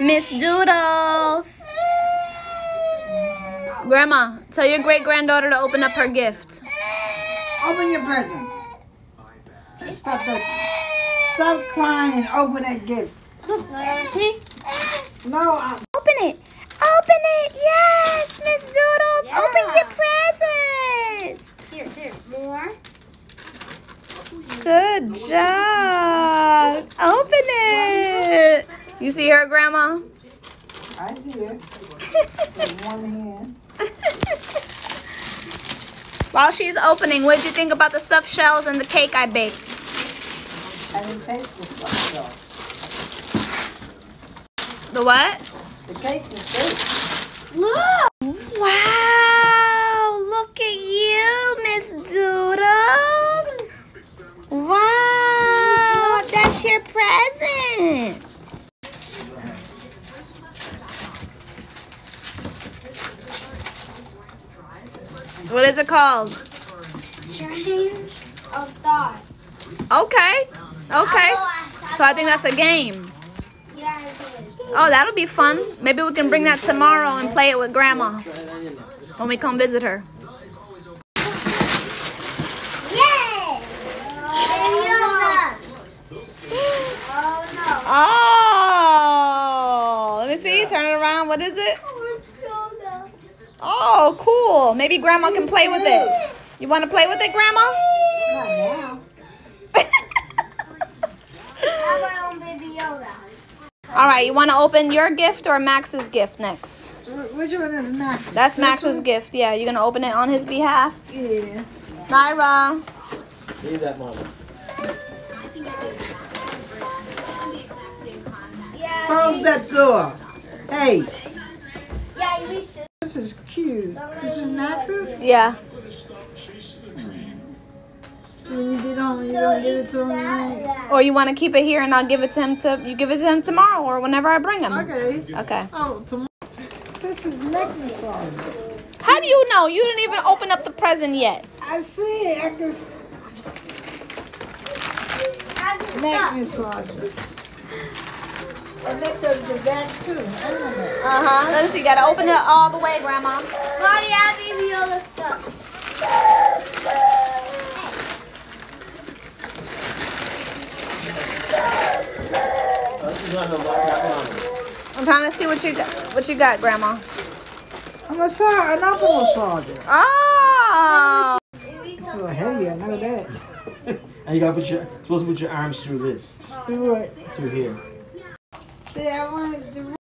Miss Doodles. Grandma, tell your great granddaughter to open up her gift. Open your present. Stop that. Stop crying and open that gift. Look, see? No, I, Open it. Open it. Yes, Miss Doodles. Open your present. Here, here. More. Good job. Open it. You see her, Grandma? I see it. With one hand. While she's opening, what did you think about the stuffed shells and the cake I baked? I didn't taste the stuff though. The what? The cake was good. Look! Wow! Look at you, Miss Doodle! Wow! That's your present! What is it called? Train of thought. Okay. Okay. So I think that's a game. Yeah, it is. Oh, that'll be fun. Maybe we can bring that tomorrow and play it with Grandma when we come visit her. Yay! Oh no. Oh, let me see. Turn it around. What is it? Oh, cool. Maybe Grandma can play with it. You want to play with it, Grandma? Not now. How about on Baby Yoda? All right. You want to open your gift or Max's gift next? Which one is Max? That's This Max's one? gift. Yeah, you're gonna open it on his behalf. Yeah. Naira. Leave that mama. Yeah. Close that door. Hey, Yeah, you used to. this is cute. This is Max's? Yeah. So when you get home, you gonna give it to him tonight? Or you want to keep it here and I'll give it to him to you give it to him tomorrow or whenever I bring him. Okay. Okay. Oh, tomorrow. This is neck massage. How do you know? You didn't even open up the present yet. I see it. I can s- neck stuck? Massager. And that does the back too. I know. Uh huh. Let me see. You gotta open it all the way, Grandma. Mommy, have Baby Yoda stuff. That's not a lot, that mama. I'm trying to see what you got. What you got, Grandma? I'm a massager, another massager. Oh. Oh, hell yeah, I know that. And you gotta put your supposed to put your arms through this, Do it. through here. Yeah, I wanted to